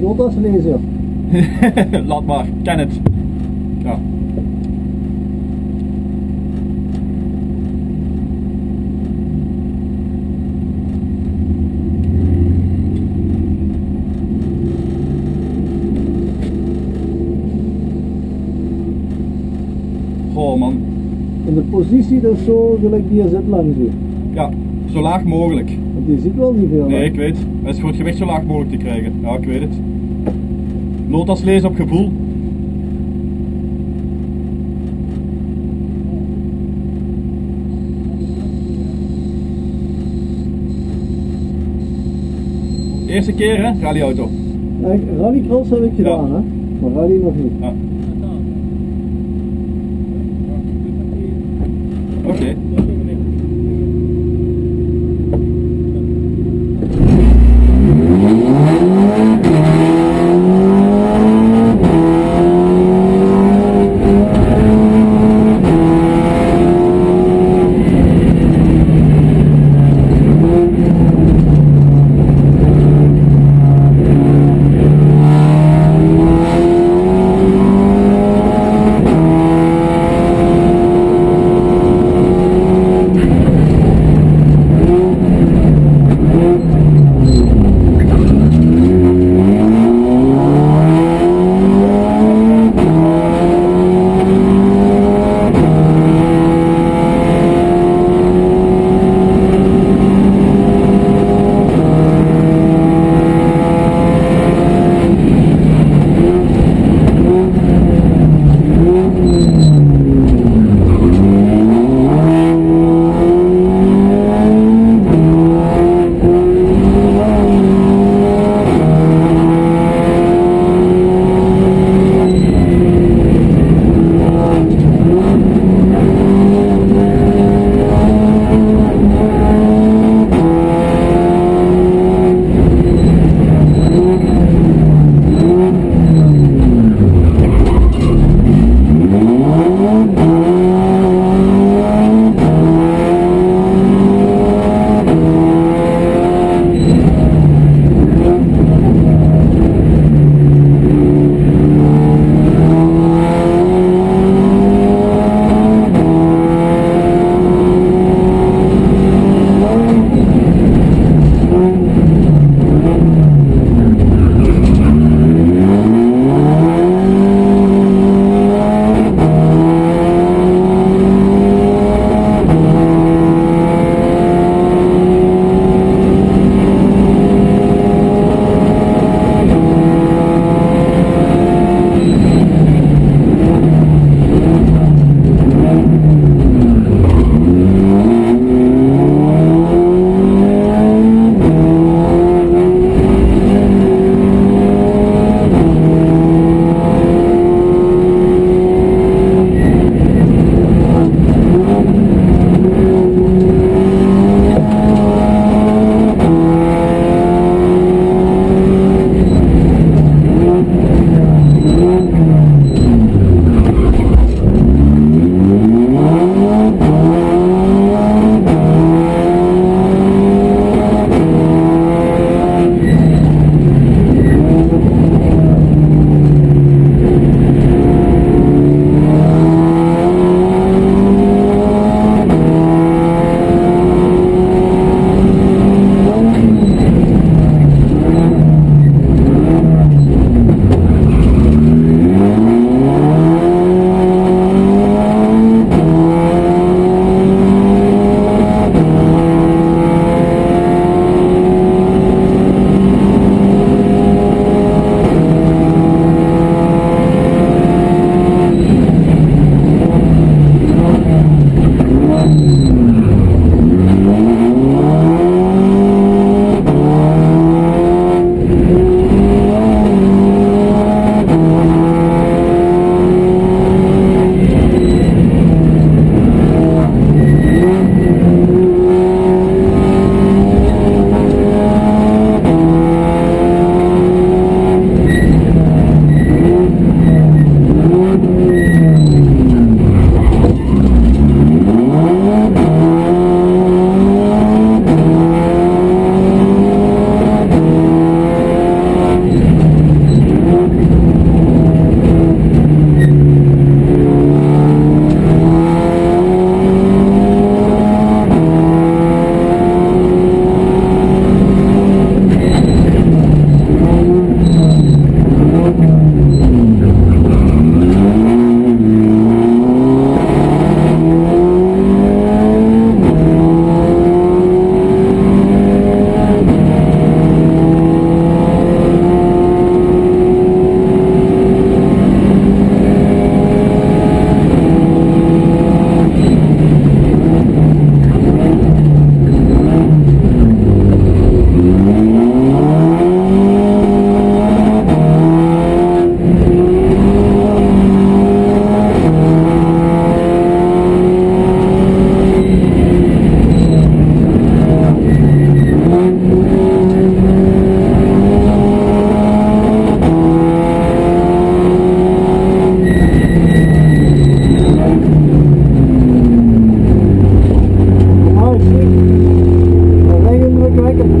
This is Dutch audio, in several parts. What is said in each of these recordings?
notas lezen. Laat maar, ken het. Ja. Oh man, En de positie dat zo gelijk die je zit langs u. ja, zo laag mogelijk. Die ziet wel niet veel. Nee, hè? ik weet. Het is voor het gewicht zo laag mogelijk te krijgen. Ja, ik weet het. Notas lezen op gevoel. Eerste keer hè, rallyauto. Ja, ik- Rallycross heb ik gedaan, hè? maar rally nog niet. Ja.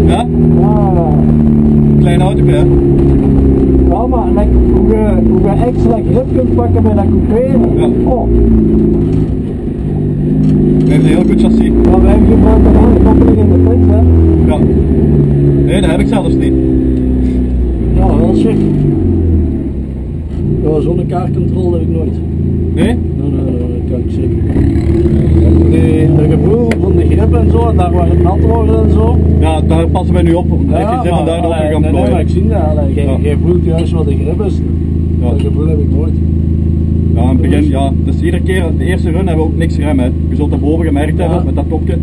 Ja? Ja. Klein auto hè? Ja, maar like, hoe, je, hoe je extra like, kunt pakken bij dat coupé. Ja. Oh. We hebben een heel goed chassis. Ja, we hebben gebruikt een in de pit, hè? Ja. Nee, dat heb ik zelfs niet. Ja, wel is Ja, Ja, zonnekaartcontrole heb ik nooit. Nee? Nee, nee, dat kan ik zeker nee Nee, de van hebben en zo, en daar waar het nat wordt en zo. Ja, daar passen wij nu op, om ja, effectief maar, daarop allee, te gaan nee. Nee, maar ik zie dat, allee, jij, ja. jij voelt juist wat de grip is. Ja. Dat gevoel heb ik nooit. Ja, in het begin, ja. Dus iedere keer, de eerste run hebben we ook niks rem, hè. Je zult dat boven gemerkt hebben, met dat topje.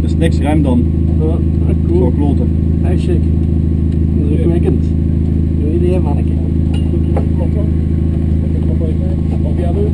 Dus niks rem dan. Ja, cool. Zo kloten. Echt chic. Dat is ook wekkend. Doe je die, manneke. Kloppen. Kloppen. Kloppen. Kloppen. Kloppen.